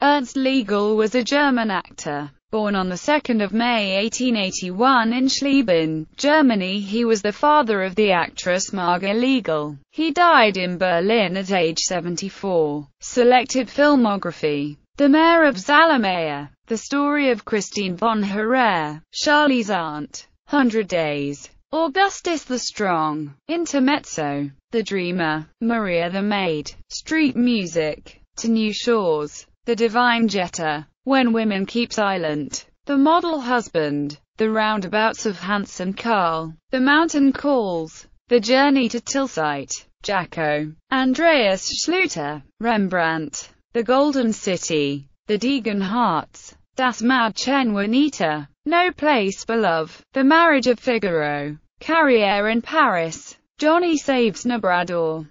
Ernst Legal was a German actor. Born on 2 May 1881 in Schlieben, Germany. He was the father of the actress Marga Legal. He died in Berlin at age 74. Selected filmography. The Mayor of Zalamea, The Story of Christine von Herre, Charley's Aunt, Hundred Days, Augustus the Strong, Intermezzo, The Dreamer, Maria the Maid, Street Music, To New Shores, The Divine Jetta, When Women Keep Silent, The Model Husband, The Roundabouts of Handsome Karl, The Mountain Calls, The Journey to Tilsit, Jakko, Andreas Schlüter, Rembrandt, The Golden City, The Degenhardts, Das Mädchen Juanita, No Place for Love, The Marriage of Figaro, Carriere in Paris, Johnny Saves Nebrador,